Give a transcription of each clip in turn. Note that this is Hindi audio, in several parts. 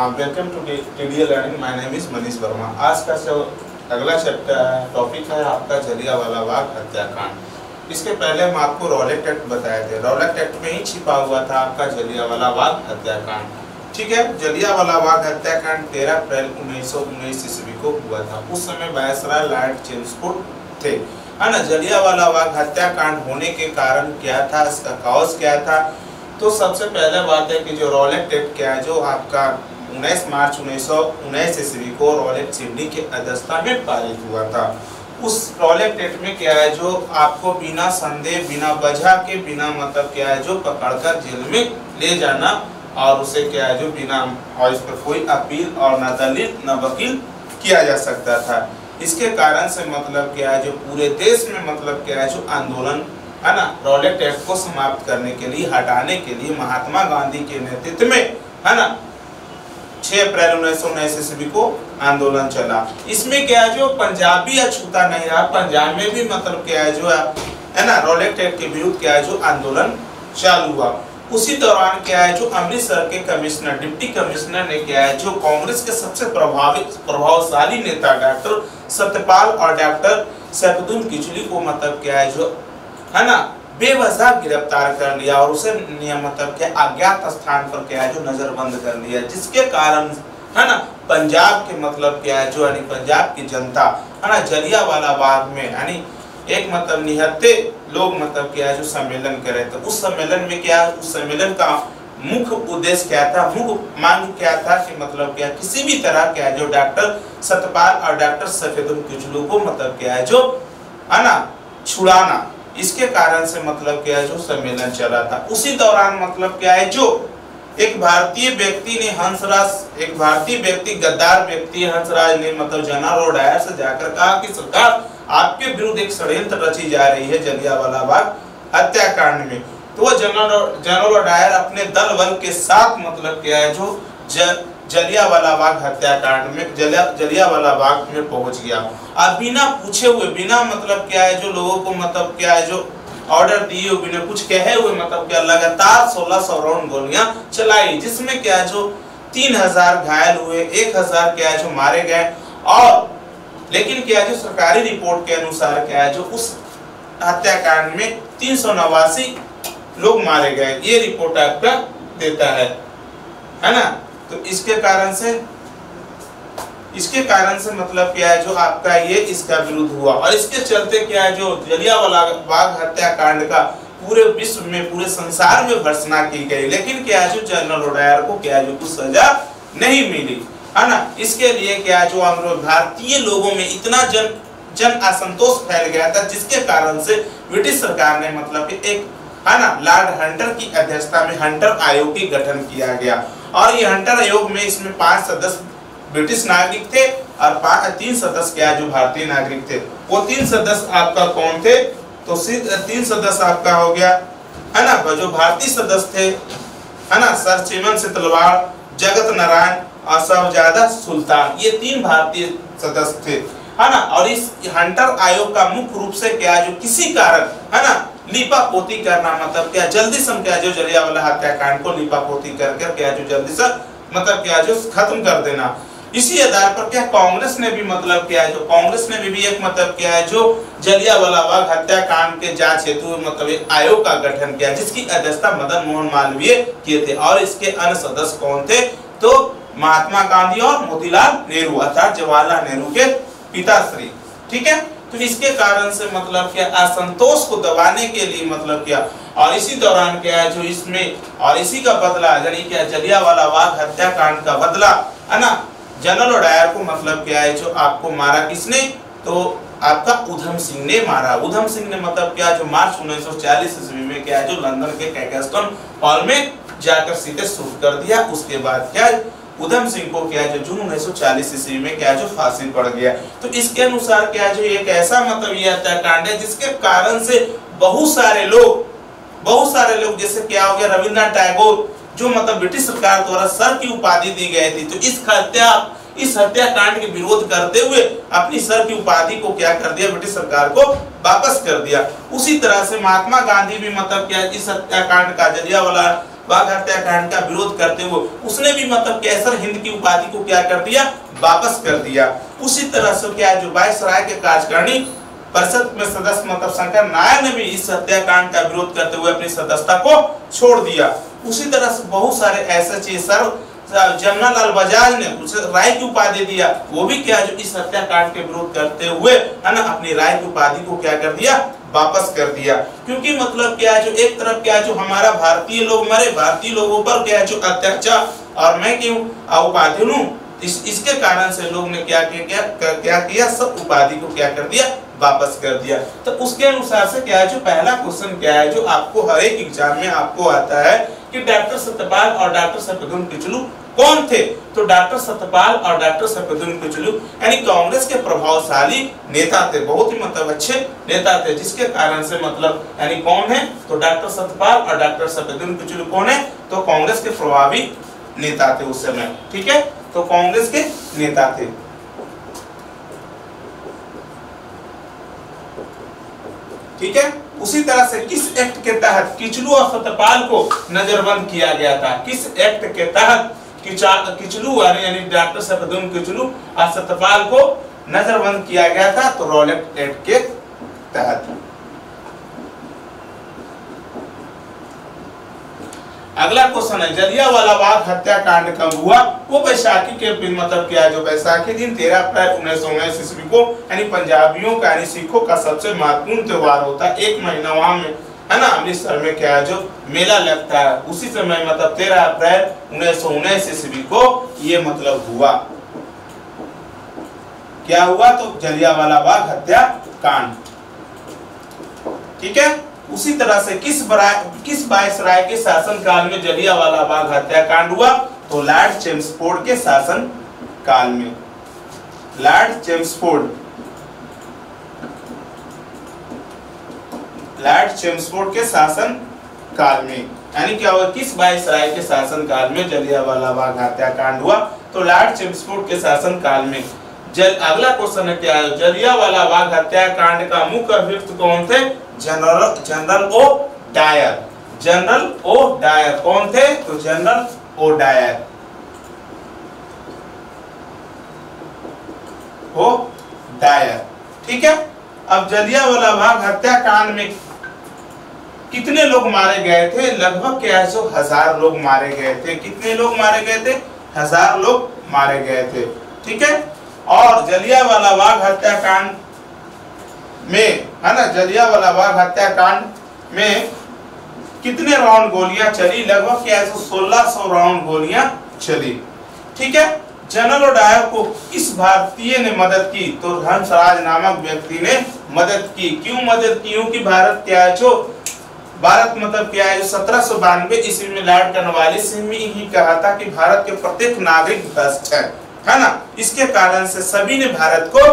Welcome to TDA learning my name is Manish Verma आज का जो अगला चैप्टर है टॉपिक है आपका जलियांवाला बाग हत्याकांड। इसके पहले हम आपको रॉलेट एक्ट बताए थे। रॉलेट एक्ट में ही छिपा हुआ था आपका जलियांवाला बाग हत्याकांड। ठीक है? जलियांवाला बाग हत्याकांड 13 अप्रैल उन्नीस सौ उन्नीस ईस्वी को हुआ था। उस समय वायसराय लॉर्ड चेम्सफोर्ड थे। है ना? जलियांवाला बाग हत्याकांड होने के कारण क्या था? इसका कॉज क्या था? तो सबसे पहले बात है कि जो रॉलेट एक्ट क्या है, जो आपका 19 मार्च उन्नीस सौ उन्नीस ईस्वी को रॉलेट सिडनी के अध्यक्षता में पारित हुआ था। उस रॉलेट एक्ट में क्या है जो आपको बिना संदेह, बिना वजह के, बिना मतलब क्या है जो पकड़कर जेल में ले जाना और उसे क्या है जो बिना और इस पर कोई अपील और न दलिल न वकील किया जा सकता था। इसके कारण से मतलब क्या है जो पूरे देश में मतलब क्या है जो आंदोलन, है ना, रॉलेट एक्ट को समाप्त करने के लिए, हटाने के लिए महात्मा गांधी के नेतृत्व में, है ना 6 अप्रैल उन्नीस सौ उन्नीस ईस्वी को आंदोलन चला। इसमें क्या है जो पंजाबी अछूता नहीं रहा, पंजाब में भी मतलब क्या है जो है ना, रॉलेट एक्ट के विरुद्ध क्या है जो आंदोलन चालू हुआ। उसी दौरान क्या है जो अमृतसर के कमिश्नर, डिप्टी कमिश्नर ने क्या है जो कांग्रेस के सबसे प्रभावित, प्रभावशाली नेता डॉक्टर सत्यपाल और डॉक्टर सैफुद्दीन किचली को मतलब क्या है जो, है ना बेवजह गिरफ़्तार कर लिया और उसे मतलब क्या अज्ञात स्थान पर क्या है, जो नजरबंद कर लिया, जिसके कारण, है ना, पंजाब के मतलब क्या है, जो, यानी पंजाब की जनता, है ना, जलियांवाला बाग में, यानी एक मतलब निहत्ते लोग मतलब क्या है, जो सम्मेलन करे थे। उस सम्मेलन में क्या उस सम्मेलन का मुख्य उद्देश्य क्या था, मुख्य मांग क्या था कि मतलब क्या किसी भी तरह क्या है, जो डॉक्टर सतपाल और डॉक्टर किचलू को मतलब क्या है, जो, है ना, छुड़ाना। इसके कारण से मतलब क्या है, जो सम्मेलन चला था, उसी दौरान मतलब क्या है, जो एक भारतीय व्यक्ति ने हंसराज, एक भारतीय व्यक्ति, गद्दार व्यक्ति हंसराज ने मतलब जनरल डायर से जाकर कहा कि सरकार, आपके विरुद्ध एक षड्यंत्र रची जा रही है जलियावाला बाग हत्याकांड में। तो वो जनरल जनरल डायर अपने दल बल के साथ मतलब क्या है जो जलियांवाला बाग हत्याकांड में, जलिया, जलियांवाला बाग में पहुँच गया। अब बिना पूछे हुए, बिना मतलब क्या है, जो लोगों को मतलब क्या है, जो ऑर्डर दिए हुए, बिना कुछ कहे हुए मतलब क्या, लगातार 1600 राउंड गोलियाँ चलाई, जिसमें क्या जो 3000 घायल हुए 1000 क्या जो मारे गए। और लेकिन क्या जो सरकारी रिपोर्ट के अनुसार क्या है, जो उस हत्याकांड में तीन सौ नवासी लोग मारे गए। ये रिपोर्ट आपका देता है। है ना? तो इसके कारण से, इसके कारण से मतलब क्या है, जो आपका ये इसका विरुद्ध हुआ। और इसके चलते क्या है, जो जलियांवाला बाग हत्याकांड का पूरे विश्व में, पूरे संसार में भर्सना की गई। लेकिन क्या जो जनरल डायर को क्या जो कुछ सजा नहीं मिली, है ना? इसके लिए क्या जो हम लोग भारतीय लोगों में इतना जन जन असंतोष फैल गया था, जिसके कारण से ब्रिटिश सरकार ने मतलब एक, है ना, लॉर्ड हंटर की अध्यक्षता में हंटर आयोग की गठन किया गया। और ये हंटर आयोग में इसमें पाँच सदस्य ब्रिटिश नागरिक थे और तीन सदस्य क्या जो भारतीय नागरिक थे? वो तीन सदस्य आपका कौन थे? तो तीन सदस्य आपका हो गया, है ना? जो भारतीय सदस्य थे, है ना? सर चिमन से तलवार जगत नारायण और सबजादा सुल्तान, ये तीन भारतीय सदस्य थे, है ना? और इस हंटर आयोग का मुख्य रूप से क्या जो किसी कारण, है ना? लिपा पोती करना मतलब क्या? जल्दी से क्या जो जलियांवाला हत्याकांड को लिपा पोती करके क्या जो जल्दी से मतलब क्या जो खत्म कर देना। इसी आधार पर क्या कांग्रेस ने भी मतलब क्या है? जो कांग्रेस ने भी, भी एक मतलब क्या है जो जलियांवाला बाग हत्याकांड के जाँच हेतु मतलब एक आयोग का गठन किया जिसकी अध्यक्षता मदन मोहन मालवीय किए थे और इसके अन्य सदस्य कौन थे? तो महात्मा गांधी और मोतीलाल नेहरू अर्थात जवाहरलाल नेहरू के पिताश्री। ठीक है? तो इसके कारण से मतलब क्या असंतोष को दबाने के लिए मतलब क्या। और इसी दौरान क्या है, जो इसमें, और इसी का बदला, यानी क्या जलियांवाला बाग हत्याकांड का बदला, है ना? जनरल डायर को मतलब क्या है, जो आपको मारा किसने? तो आपका उधम सिंह ने मारा। उधम सिंह ने मतलब क्या, जो मार्च 1940 ईस्वी में क्या जो लंदन के कैकेस्टन हॉल में जाकर सीधे शूट कर दिया। उसके बाद क्या उधम सिंह को क्या जो जून उन्नीस सौ चालीस ईस्वी में क्या जो फांसी पड़ गया? तो इसके अनुसार क्या जो एक ऐसा मतलब ये हत्याकांड है जिसके कारण से बहुत सारे लोग, बहुत सारे लोग, जैसे क्या हो गया, रविन्द्रनाथ टैगोर, जो मतलब ब्रिटिश सरकार द्वारा सर की उपाधि दी गई थी तो इस हत्या, इस हत्याकांड के विरोध करते हुए अपनी सर की उपाधि को क्या कर दिया, ब्रिटिश सरकार को वापस कर दिया। उसी तरह से महात्मा गांधी भी मतलब क्या इस हत्याकांड का जलिया वाला बाघ हत्याकांड का विरोध करते हुए उसने भी मतलब कैसर हिंद की उपाधि को क्या कर दिया, वापस कर दिया। उसी तरह से क्या जो बाईस राय के कार्यकारिणी परिषद में सदस्य मतलब शंकर नायर ने भी इस हत्याकांड का विरोध करते हुए अपनी सदस्यता को छोड़ दिया। उसी तरह से बहुत सारे ऐसे चीज़ सर जमुना लाल बजाज ने उसे राय की उपाधि दिया। वो भी क्या जो इस हत्याकांड के विरोध करते हुए, है ना, अपनी राय की उपाधि को क्या कर दिया? वापस कर दिया। क्योंकि मतलब क्या जो एक तरफ़ क्या जो हमारा भारतीय लोग मरे, भारतीय लोगों पर क्या जो अत्याचार, और मैं क्यों उपाधि लू? इस, इसके कारण से लोग ने क्या किया, क्या क्या क्या किया? सब उपाधि को क्या कर दिया? वापस कर दिया। तो उसके अनुसार से क्या है जो पहला क्वेश्चन क्या है जो आपको हर एक एग्ज़ाम में आपको आता है कि डॉक्टर सत्यपाल और डॉक्टर सत्यगुण किचलू कौन थे? तो डॉक्टर सत्यपाल और डॉक्टर सत्यगुण किचलू, यानी कांग्रेस के प्रभावशाली नेता थे, बहुत ही मतलब अच्छे नेता थे। जिसके कारण से मतलब यानी कौन है? तो डॉक्टर सत्यपाल और डॉक्टर सत्यगुण किचलू कौन है? तो कांग्रेस के प्रभावी नेता थे उस समय, ठीक है? तो कांग्रेस के नेता थे। ठीक है? उसी तरह से किस एक्ट के तहत किचलू और सत्यपाल को नजरबंद किया गया था? किस एक्ट के तहत? किचलू यानी डॉक्टर सफेदुन किचलू सत्यपाल को नजरबंद किया गया था तो रॉलेट एक्ट के तहत। अगला क्वेश्चन है, जलियावाला बाग हत्याकांड कब हुआ? वो बैसाखी के दिन मतलब क्या जो बैसाखी दिन तेरह अप्रैल उन्नीस सौ उन्नीस ईस्वी को, यानी पंजाबियों का, यानी सिखों का सबसे महत्वपूर्ण त्योहार होता है, एक महीना वहाँ में। है ना? अमृतसर में क्या है, जो मेला लगता है, उसी समय मतलब तेरह अप्रैल उन्नीस सौ उन्नीस ईस्वी को ये मतलब हुआ। क्या हुआ? तो जलियावाला बाग हत्याकांड। ठीक है? उसी तरह से किस किस बाईस राय के शासन काल में जलियावाला बाग हत्याकांड हुआ? तो लॉर्ड चेम्सफोर्ड के शासन काल में। लॉर्ड चेम्सफोर्ड लॉर्ड चेम्सफोर्ड के शासन काल में। यानी क्या हुआ? किस बाईस राय के शासन काल में जलियावाला बाग हत्याकांड हुआ? तो लॉर्ड चेम्सफोर्ड के शासन काल में। जल, अगला क्वेश्चन है क्या? जलियावाला बाग हत्याकांड का मुख्य अभियुक्त कौन थे? General General O'Dwyer. General O'Dwyer कौन थे? तो general O Dyer. O Dyer. ठीक है? अब जलियावाला बाग हत्याकांड में कितने लोग मारे गए थे? लगभग क्या सौ, हज़ार लोग मारे गए थे। कितने लोग मारे गए थे? हज़ार लोग मारे गए थे। ठीक है? और जलियावाला बाग हत्याकांड में, है ना, जलियावाला बाग हत्याकांड में कितने राउंड गोलियाँ चली? लगभग क्या है सोलह सौ राउंड गोलियाँ चली। ठीक है? जनरल डायर को किस भारतीय ने मदद की तो हंसराज नामक व्यक्ति ने मदद की। क्यों मदद की? क्योंकि भारत क्या है। जो भारत मतलब क्या है? जो सत्रह सौ बानवे ईस्वी में लॉर्ड कर्नवालिस में ही कहा था कि भारत के प्रत्येक नागरिक भ्रष्ट है है ना? इसके कारण से सभी ने भारत को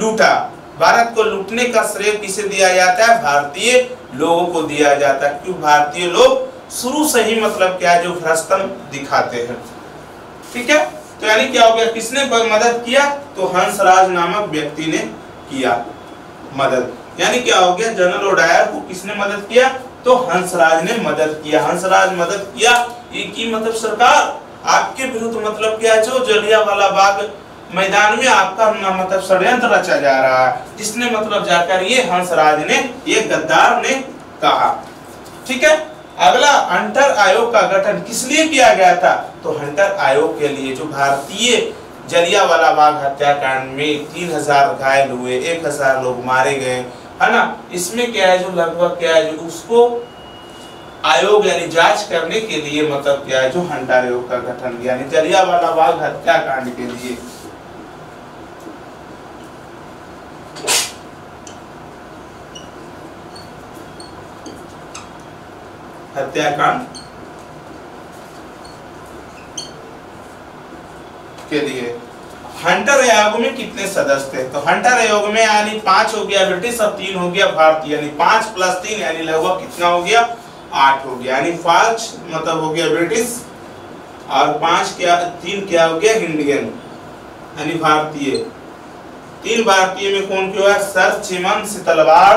लूटा। भारत को लूटने का श्रेय किसे दिया जाता है? भारतीय लोगों को दिया जाता है। क्योंकि भारतीय लोग शुरू से ही मतलब क्या है? जो भ्रष्टम दिखाते हैं। ठीक है? तो यानी क्या हो गया? किसने मदद किया? तो हंसराज नामक व्यक्ति ने किया मदद। यानी क्या हो गया? जनरल ओडायर को किसने मदद किया? तो हंसराज ने मदद किया। हंसराज मदद किया ये की मतलब सरकार। आपके विरुद्ध मतलब क्या जो जलिया वाला बाग मैदान में आपका मतलब षड्यंत्र रचा जा रहा है। जिसने मतलब जाकर ये हंसराज ने, ये गद्दार ने कहा। ठीक है? अगला, हंटर आयोग का गठन किस लिए किया गया था? तो हंटर आयोग के लिए जो भारतीय जलियावाला बाग हत्याकांड में तीन हज़ार घायल हुए, एक हज़ार लोग मारे गए है ना? इसमें क्या है जो लगभग क्या है जो उसको आयोग यानी जाँच करने के लिए मतलब क्या है जो हंटर आयोग का गठन यानी जलियावाला बाग हत्याकांड के लिए। हत्याकांड के लिए। हंटर आयोग में कितने सदस्य थे? तो हंटर आयोग में यानी पाँच हो गया ब्रिटिश और तीन हो गया भारतीय। यानी पाँच प्लस तीन यानी लगभग कितना हो गया? आठ हो गया। यानी पाँच मतलब हो गया ब्रिटिश और पाँच क्या तीन क्या हो गया? इंडियन। यानी भारतीय। तीन भारतीय में कौन क्यों है? सर चिमन सितलवाड़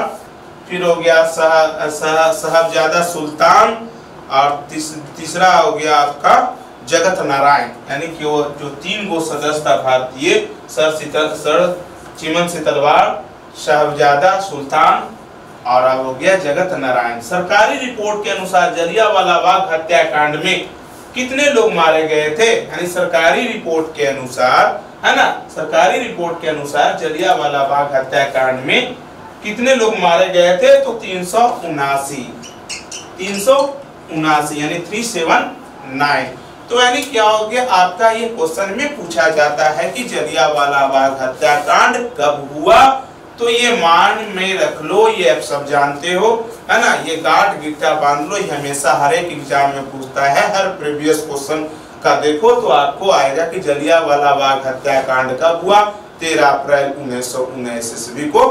फिर हो गया साहबजादा सुल्तान और तीस, तीसरा हो गया आपका जगत नारायण, यानी कि वो जो तीन गो सदस्य था भारतीय सर सीतर सर चिमन सितलवाड़ साहबजादा सुल्तान, और अब हो गया जगत नारायण। सरकारी रिपोर्ट के अनुसार जलियांवाला बाग हत्याकांड में कितने लोग मारे गए थे? यानी सरकारी रिपोर्ट के अनुसार, है ना? सरकारी रिपोर्ट के अनुसार जलियांवाला बाग हत्याकांड में कितने लोग मारे गए थे? तो तीन सौ उनासी। तीन सौ उनासी, यानी थ्री सेवन नाइन। तो यानी क्या हो गया? आपका ये क्वेश्चन में पूछा जाता है कि जलियांवाला बाग हत्याकांड कब हुआ? तो ये मान में रख लो, ये आप सब जानते हो, है ना? ये गांठ गिट्टा बाँध लो, ये हमेशा हर एक एग्ज़ाम में पूछता है, हर प्रीवियस क्वेश्चन का देखो तो आपको आएगा कि जलियांवाला बाग हत्याकांड कब हुआ? तेरह अप्रैल उन्नीस सौ उन्नीस ईस्वी को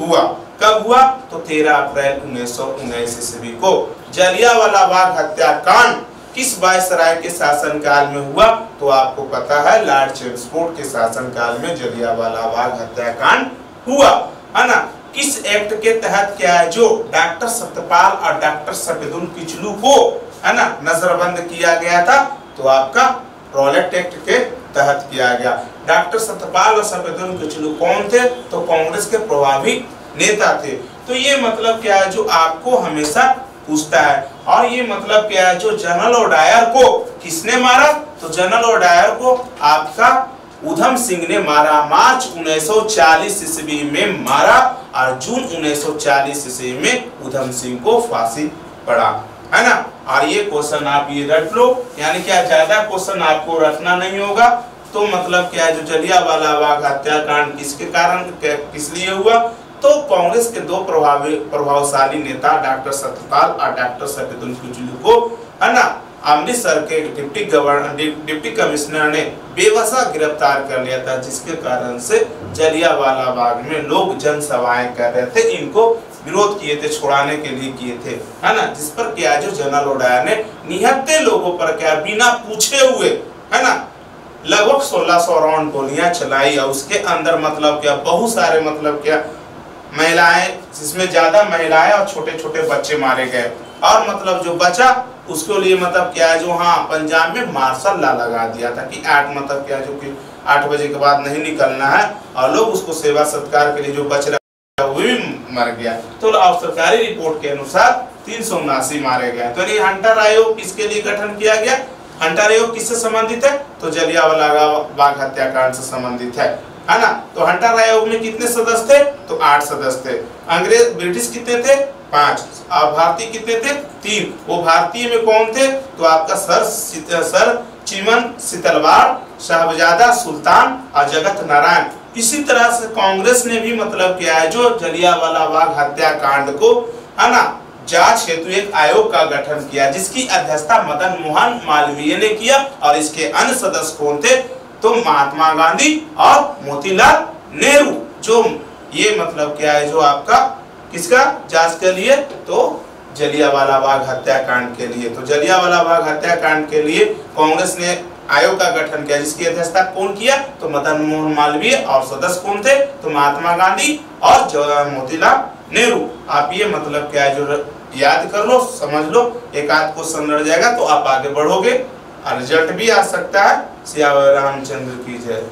हुआ। कब हुआ? तो तेरह अप्रैल उन्नीस सौ उन्नीस ईस्वी को। जलियांवाला बाग हत्याकांड किस वायसराय के शासनकाल में हुआ तो आपको पता है, लॉर्ड चेम्सफोर्ड के शासनकाल में जलियांवाला बाग हत्याकांड हुआ। है ना? किस एक्ट के तहत क्या है, जो डॉक्टर सत्यपाल और डॉक्टर सफेदुल किचलू को, है ना, नजरबंद किया गया था तो आपका रॉलेट एक्ट के तहत किया गया। डॉक्टर सत्यपाल और सफेदुल किचलू कौन थे तो कांग्रेस के प्रभावी नेता थे। तो ये मतलब क्या है, जो आपको हमेशा पूछता है और ये मतलब क्या है? जो जनरल ओडायर को किसने मारा? तो जनरल ओडायर को आपका उधम सिंह ने मारा। मार्च 1940 ईस्वी में मारा और जून 1940 ईस्वी में उधम सिंह को फांसी पड़ा। है ना? और ये क्वेश्चन आप ये रट लो। यानी क्या ज़्यादा क्वेश्चन आपको रखना नहीं होगा? तो मतलब क्या है? जो जलियांवाला बाग हत्याकांड किसके कारण, किस लिए हुआ? तो कांग्रेस के दो प्रभावी, प्रभावशाली नेता डॉक्टर सत्यपाल और डॉक्टर सफेदुल को, है ना, अमृतसर के डिप्टी गवर्नर डिप्टी कमिश्नर ने बेवसा गिरफ़्तार कर लिया था, जिसके कारण से जलियावाला बाग में लोग जनसभाएँ कर रहे थे, इनको विरोध किए थे, छुड़ाने के लिए किए थे, है ना, जिस पर क्या जो जनरल ओडाया ने निहत्ते लोगों पर क्या बिना पूछे हुए, है ना, लगभग 1600 राउंड गोलियाँ चलाई, और उसके अंदर मतलब क्या, बहुत सारे मतलब क्या महिलाएँ, जिसमें ज़्यादा महिलाएँ और छोटे छोटे बच्चे मारे गए। और मतलब जो बचा, उसके लिए मतलब क्या है, जो हाँ पंजाब में मार्शल ला लगा दिया था कि आठ मतलब क्या जो कि आठ बजे के बाद नहीं निकलना है, और लोग उसको सेवा सत्कार के लिए जो बच रहा वो भी मर गया। तो अब सरकारी रिपोर्ट के अनुसार तीन सौ उनासी मारे गए। तो ये हंटर आयोग किसके लिए गठन किया गया? हंटर आयोग किससे संबंधित है? तो जलियावाला बाग हत्याकांड से संबंधित है। है ना? तो हंटर आयोग में कितने सदस्य थे? तो आठ सदस्य थे। अंग्रेज़, ब्रिटिश कितने थे? पाँच। और भारतीय कितने थे? तीन। वो भारतीय में कौन थे? तो आपका सर सर चिमन सितलवाड़ शाहबजादा सुल्तान और जगत नारायण। इसी तरह से कांग्रेस ने भी मतलब किया है जो जलियांवाला बाग हत्याकांड को, है ना? जाँच हेतु एक आयोग का गठन किया, जिसकी अध्यक्षता मदन मोहन मालवीय ने किया और इसके अन्य सदस्य कौन थे? तो महात्मा गांधी और मोतीलाल नेहरू, जो ये मतलब क्या है, जो आपका किसका जाँच के लिए? तो जलियावाला बाग हत्याकांड के लिए। तो जलियावाला बाग हत्याकांड के लिए कांग्रेस ने आयोग का गठन किया, जिसकी अध्यक्षता कौन किया? तो मदन मोहन मालवीय और सदस्य कौन थे? तो महात्मा गांधी और मोतीलाल नेहरू। आप ये मतलब क्या है, जो याद कर लो, समझ लो, एक आध क्वेश्चन लड़ जाएगा तो आप आगे बढ़ोगे। रिज़ल्ट भी आ सकता है। सिया रामचंद्र की जय।